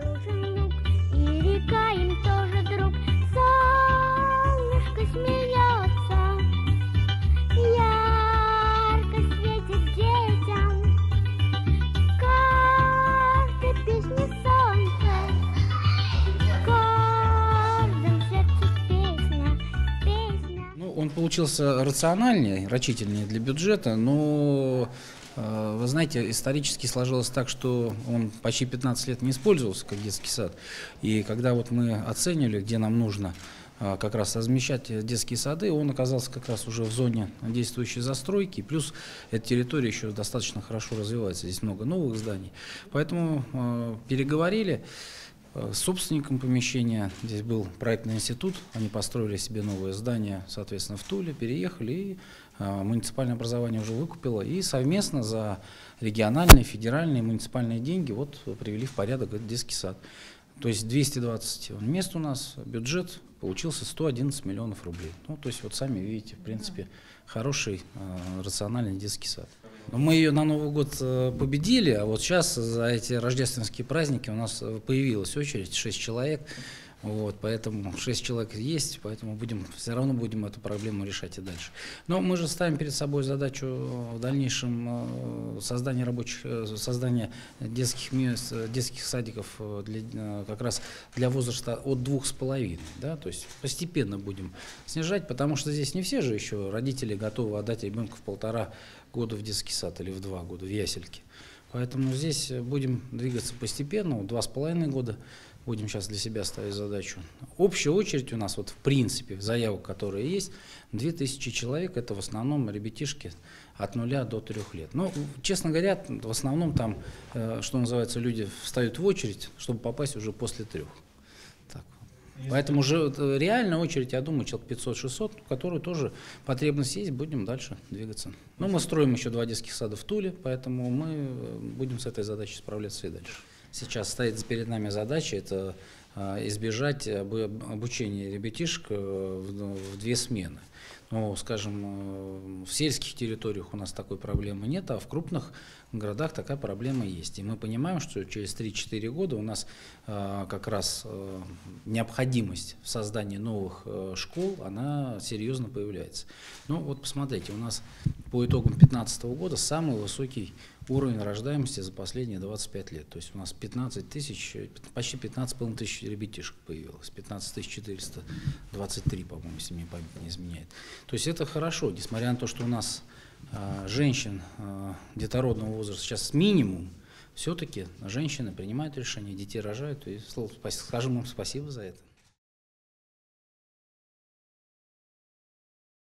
Дружен луг, и река им тоже друг. Солнышко смеется, ярко светит детям. Каждой песне солнце, в каждом сердце песня, песня. Ну, он получился рациональнее, рачительнее для бюджета, но, вы знаете, исторически сложилось так, что он почти 15 лет не использовался как детский сад. И когда вот мы оценивали, где нам нужно э, как раз размещать детские сады, он оказался как раз уже в зоне действующей застройки. Плюс эта территория еще достаточно хорошо развивается, здесь много новых зданий. Поэтому э, переговорили. Э, собственником помещения здесь был проектный институт, они построили себе новое здание, соответственно, в Туле, переехали, и э, муниципальное образование уже выкупило, и совместно за региональные, федеральные, муниципальные деньги вот привели в порядок этот детский сад. То есть 220 мест у нас, бюджет получился 111 миллионов рублей. Ну, то есть вот сами видите, в принципе, хороший, э, рациональный детский сад. Мы ее на Новый год э, победили, а вот сейчас за эти рождественские праздники у нас э, появилась очередь, 6 человек. Вот, поэтому 6 человек есть, поэтому будем, все равно будем эту проблему решать и дальше. Но мы же ставим перед собой задачу в дальнейшем э, создания рабочих, э, создания детских мест, э, детских садиков э, для, э, как раз для возраста от двух с половиной, да, то есть постепенно будем снижать, потому что здесь не все же еще родители готовы отдать ребенка в полтора года в детский сад или в два года в ясельки. Поэтому здесь э, будем двигаться постепенно, два с половиной года будем сейчас для себя ставить задачу. Общая очередь у нас вот в принципе заявок, которые есть, 2000 человек, это в основном ребятишки от нуля до трех лет. Но, честно говоря, в основном там, э, что называется, люди встают в очередь, чтобы попасть уже после трех. Поэтому вот, э, реальная очередь, я думаю, человек 500-600, которую тоже потребность есть, будем дальше двигаться. Но мы строим еще два детских сада в Туле, поэтому мы э, будем с этой задачей справляться и дальше. Сейчас стоит перед нами задача, это избежать обу- обучения ребятишек э, в две смены. Ну, скажем, э, в сельских территориях у нас такой проблемы нет, а в крупных городах такая проблема есть. И мы понимаем, что через 3-4 года у нас э, как раз э, необходимость в создании новых школ, она серьезно появляется. Ну вот посмотрите, у нас по итогам 2015 года самый высокий уровень рождаемости за последние 25 лет. То есть у нас 15 тысяч, почти 15,5 тысяч ребятишек появилось, 15 423, по-моему, если мне память не изменяет. То есть это хорошо, несмотря на то, что у нас а, женщин а, детородного возраста сейчас минимум, все-таки женщины принимают решение, детей рожают, и скажем им спасибо за это.